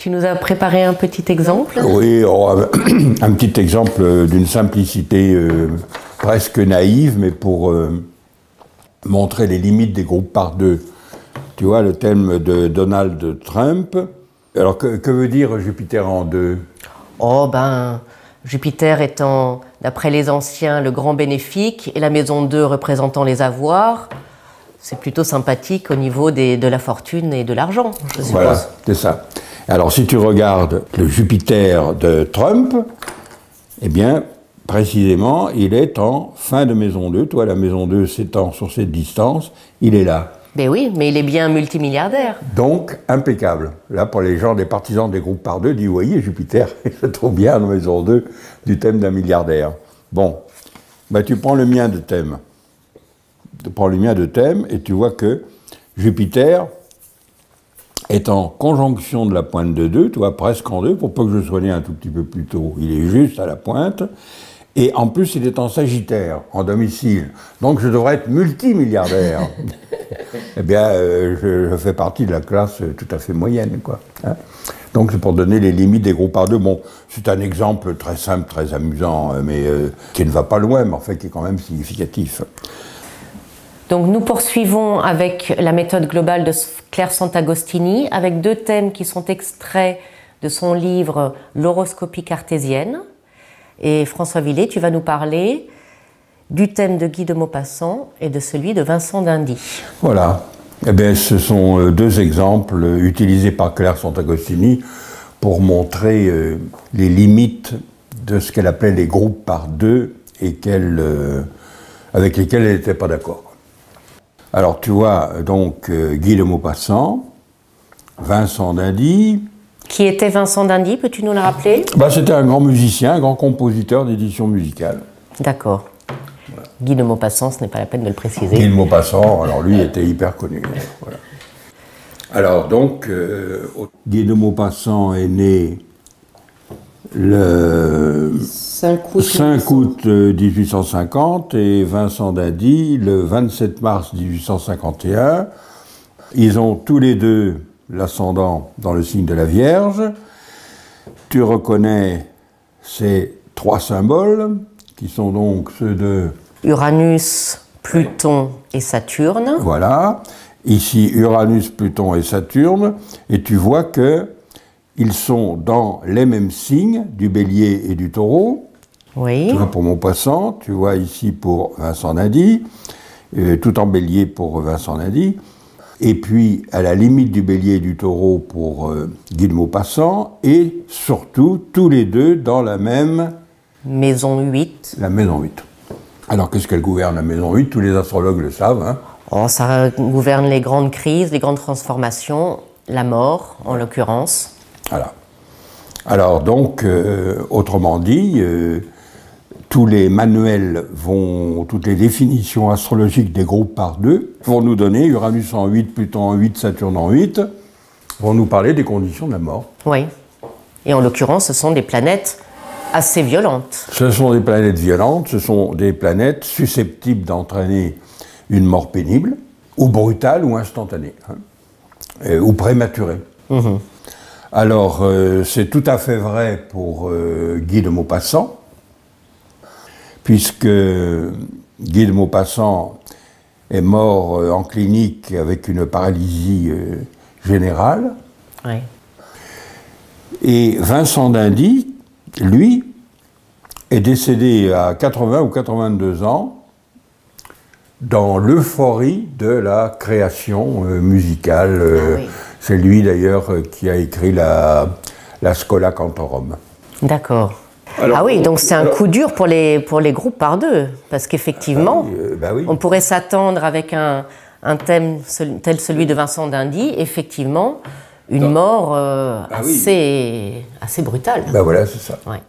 Tu nous as préparé un petit exemple? Oui, oh, un petit exemple d'une simplicité euh, presque naïve, mais pour euh, montrer les limites des groupes par deux. Tu vois, le thème de Donald Trump. Alors, que, que veut dire Jupiter en deux? Oh, ben, Jupiter étant, d'après les anciens, le grand bénéfique et la maison 2 représentant les avoirs, c'est plutôt sympathique au niveau des, de la fortune et de l'argent, je suppose. Voilà, c'est ça. Alors si tu regardes le Jupiter de Trump, eh bien, précisément, il est en fin de maison 2. Toi, la maison 2 s'étend sur cette distance, il est là. Ben oui, mais il est bien multimilliardaire. Donc, impeccable. Là, pour les gens, des partisans des groupes par deux, disent, vous voyez, Jupiter, il se trouve bien en maison 2 du thème d'un milliardaire. Bon, ben, tu prends le mien de thème. Tu prends le mien de thème et tu vois que Jupiter est en conjonction de la pointe de 2, tu vois, presque en 2, pour pas que je sois né un tout petit peu plus tôt. Il est juste à la pointe. Et en plus, il est en Sagittaire, en domicile. Donc je devrais être multimilliardaire. eh bien, euh, je, je, fais partie de la classe tout à fait moyenne, quoi. Hein. Donc c'est pour donner les limites des groupes par deux. Bon, c'est un exemple très simple, très amusant, euh, mais euh, qui ne va pas loin, mais en fait qui est quand même significatif. Donc nous poursuivons avec la méthode globale de Claire Sant'Agostini, avec deux thèmes qui sont extraits de son livre L'horoscopie cartésienne. Et François Villet, tu vas nous parler du thème de Guy de Maupassant et de celui de Vincent d'Indy. Voilà. Eh bien, ce sont euh, deux exemples utilisés par Claire Sant'Agostini pour montrer euh, les limites de ce qu'elle appelait les groupes par deux et euh, avec lesquels elle n'était pas d'accord. Alors tu vois donc euh, Guy de Maupassant, Vincent d'Indy. Qui était Vincent d'Indy, peux-tu nous le rappeler? Bah, C'était un grand musicien, un grand compositeur d'édition musicale. D'accord. Voilà. Guy de Maupassant, ce n'est pas la peine de le préciser. Guy de Maupassant, alors lui était hyper connu. Voilà. Alors donc, euh, Guy de Maupassant est né le 5 août, 5 août 1850 et Vincent Dindy le 27 mars 1851. Ils ont tous les deux l'ascendant dans le signe de la Vierge. Tu reconnais ces trois symboles qui sont donc ceux de Uranus, Pluton et Saturne. Voilà. Ici Uranus, Pluton et Saturne. Et tu vois que ils sont dans les mêmes signes du bélier et du taureau. Oui. Tu vois pour mon poisson, tu vois ici pour Vincent Nady, euh, tout en bélier pour Vincent Nady. Et puis, à la limite du bélier et du taureau pour euh, Guy de Maupassant, et surtout, tous les deux dans la même... Maison 8. La maison 8. Alors, qu'est-ce qu'elle gouverne, la maison 8 Tous les astrologues le savent. Hein. Oh, ça gouverne les grandes crises, les grandes transformations, la mort, en l'occurrence. Voilà. Alors donc, euh, autrement dit, euh, tous les manuels vont, toutes les définitions astrologiques des groupes par deux vont nous donner Uranus en 8, Pluton en 8, Saturne en 8, vont nous parler des conditions de la mort. Oui. Et en l'occurrence, ce sont des planètes assez violentes. Ce sont des planètes violentes, ce sont des planètes susceptibles d'entraîner une mort pénible, ou brutale, ou instantanée, hein, et, ou prématurée. Mmh. Alors, euh, c'est tout à fait vrai pour euh, Guy de Maupassant, puisque Guy de Maupassant est mort euh, en clinique avec une paralysie euh, générale. Oui. Et Vincent d'Indy, lui, est décédé à 80 ou 82 ans dans l'euphorie de la création euh, musicale. Ah oui. C'est lui d'ailleurs qui a écrit la, la Schola Cantorum. D'accord. Ah oui, donc c'est un alors, coup dur pour les, pour les groupes par deux, parce qu'effectivement, bah oui, euh, bah oui. on pourrait s'attendre avec un, un thème tel celui de Vincent d'Indy, effectivement, une Non. mort euh, Ah oui. assez, assez brutale. Ben voilà, c'est ça. Ouais.